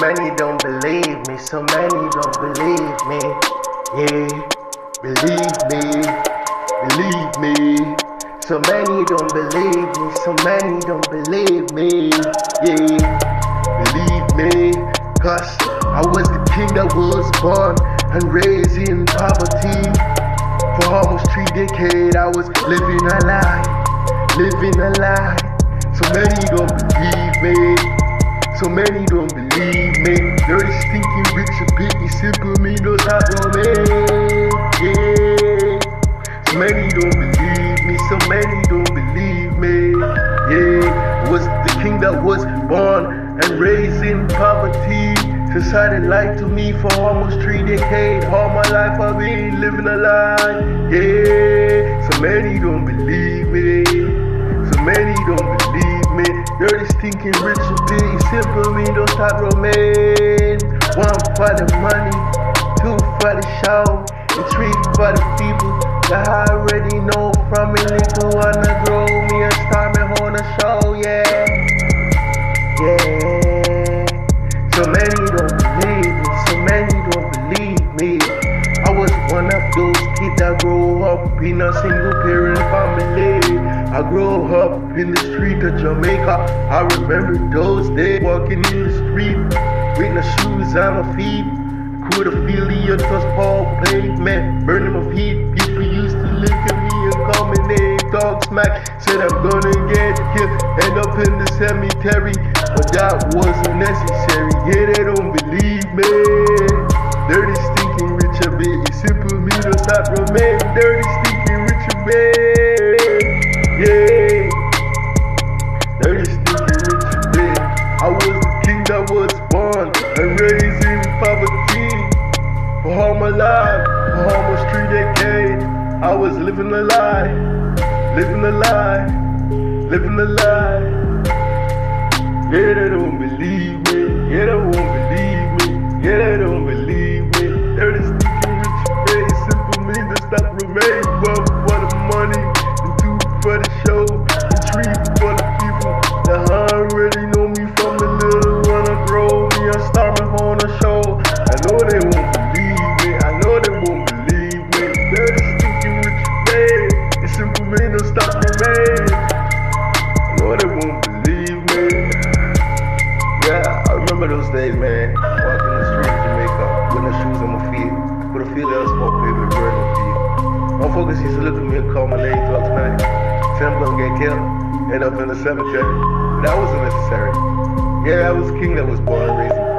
many don't believe me, so many don't believe me. Yeah, believe me, believe me. So many don't believe me, so many don't believe me. Yeah, believe me. Cause I was the king that was born and raised in poverty. For almost three decades, I was living a lie, living a lie. So many don't believe me. So many don't believe me. Dirty, stinking, rich, and picky, simple me, no top romance. Yeah. So many don't believe me. So many don't believe me. Yeah. Was the king that was born and raised in poverty. Society lied to me for almost three decades. All my life I've been living a lie. Yeah. So many don't believe me. So many don't believe me. Dirty, stinking, rich, and big. Simple me, don't stop romance. One for the money, two for the show, and three for the people that I already know from little wanna grow me a start me on a show, those kids that grow up in a single parent family. I grew up in the street of Jamaica. I remember those days walking in the street with no shoes on my feet. Could have feel the untouchable pavement burning my feet. People used to look at me and call me name, talk smack. Said I'm gonna get killed, end up in the cemetery. But that wasn't necessary. Yeah, they don't believe me. Dirty, stop remain. Dirty, stinking, rich, a bit. Yeah. Dirty, stinking, rich, a bit. I was the king that was born and raised in poverty. For all my life, for almost three decades, I was living a lie, living a lie, living a lie. Yeah, they don't believe they won't believe me. Yeah, I remember those days, man. Walking the streets of Jamaica with no shoes on my feet. With a feel that smoke paper and burn my feet. Motherfuckers used to look at me and call my name throughout the night. Say I'm gonna get killed. End up in the cemetery. That wasn't necessary. Yeah, I was king that was born and raised